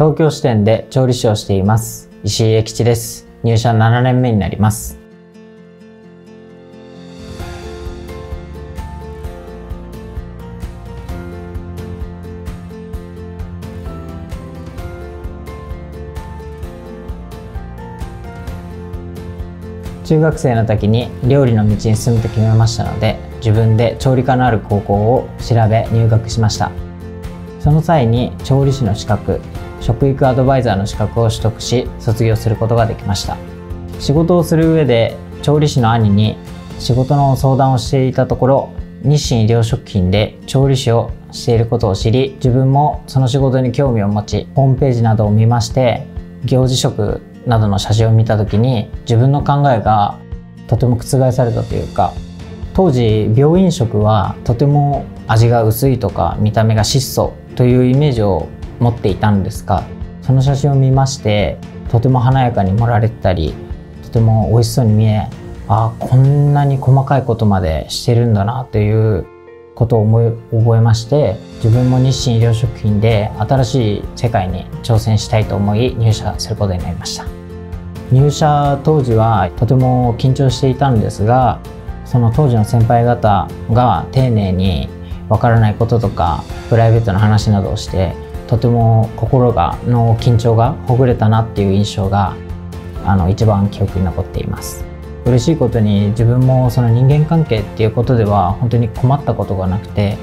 東京支店で調理師をしています。石井恵吉です。入社7年目になります。中学生の時に料理の道に進むと決めましたので自分で調理科のある高校を調べ入学しました。その際に調理師の資格食育アドバイザーの資格を取得し卒業することができました。仕事をする上で調理師の兄に仕事の相談をしていたところ日清医療食品で調理師をしていることを知り自分もその仕事に興味を持ちホームページなどを見まして行事食などの写真を見た時に自分の考えがとても覆されたというか当時病院食はとても味が薄いとか見た目が質素というイメージを持っていたんですがその写真を見ましてとても華やかに盛られてたりとても美味しそうに見えああこんなに細かいことまでしてるんだなということを思い覚えまして自分も日清医療食品で新しい世界に挑戦したいと思い入社することになりました。入社当時はとても緊張していたんですがその当時の先輩方が丁寧にわからないこととかプライベートの話などをしてとても心がの緊張がほぐれたなっていう印象があの一番記憶に残っています。嬉しいことに自分もその人間関係っていうことでは本当に困ったことがなくて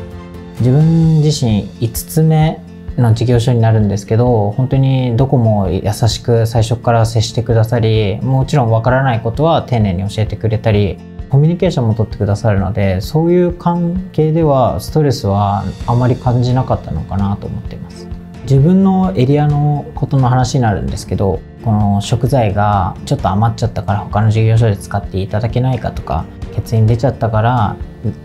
自分自身5つ目の事業所になるんですけど本当にどこも優しく最初から接してくださりもちろんわからないことは丁寧に教えてくれたりコミュニケーションも取ってくださるのでそういう関係ではストレスはあまり感じなかったのかなと思っています。自分のエリアのことの話になるんですけどこの食材がちょっと余っちゃったから他の事業所で使っていただけないかとか欠員出ちゃったから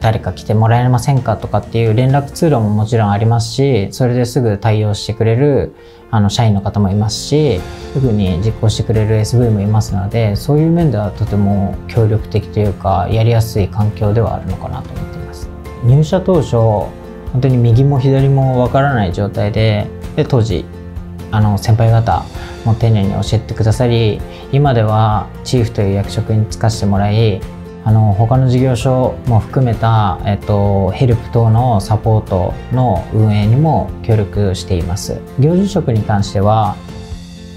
誰か来てもらえませんかとかっていう連絡通路ももちろんありますしそれですぐ対応してくれるあの社員の方もいますしすぐに実行してくれる SV もいますのでそういう面ではとても協力的というかやりやすい環境ではあるのかなと思っています。入社当初本当に右も左もわからない状態でで当時あの先輩方も丁寧に教えてくださり今ではチーフという役職に就かせてもらいあの他の事業所も含めた、えっと、ヘルプ等のサポートの運営にも協力しています。行事職に関しては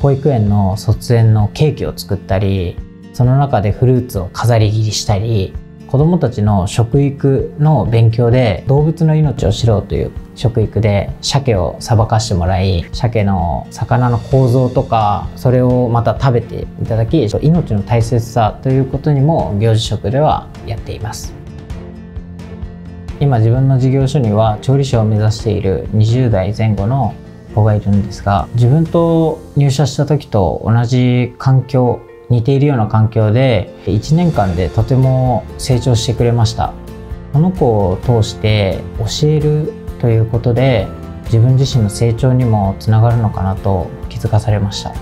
保育園の卒園のケーキを作ったりその中でフルーツを飾り切りしたり子どもたちの食育の勉強で動物の命を知ろうという食育で鮭をさばかしてもらい鮭の魚の構造とかそれをまた食べていただき命の大切さということにも行事食ではやっています。今自分の事業所には調理師を目指している20代前後の子がいるんですが自分と入社した時と同じ環境似ているような環境で1年間でとても成長してくれました。この子を通して教えるということで自分自身の成長にもつながるのかなと気づかされました。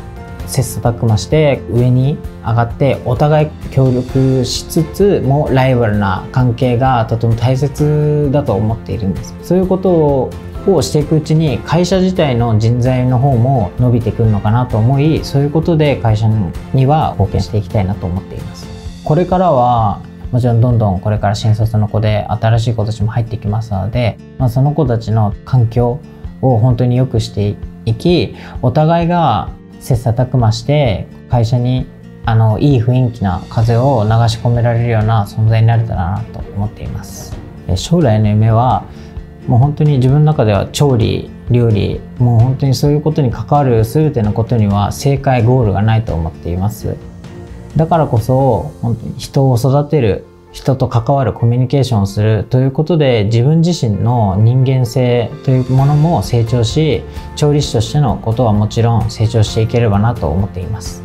切磋琢磨して上に上がってお互い協力しつつもライバルな関係がとても大切だと思っているんです。そういうことををしていくうちに会社自体の人材の方も伸びてくるのかなと思いそういうことで会社には貢献していきたいなと思っています。これからはもちろんどんどんこれから新卒の子で新しい子たちも入ってきますので、まあ、その子たちの環境を本当に良くしていきお互いが切磋琢磨して会社にあのいい雰囲気な風を流し込められるような存在になれたらなと思っています。将来の夢はもう本当に自分の中では調理料理もう本当にそういうことに関わる全てのことには正解ゴールがないと思っています。だからこそ本当に人を育てる人と関わるコミュニケーションをするということで自分自身の人間性というものも成長し調理師としてのことはもちろん成長していければなと思っています。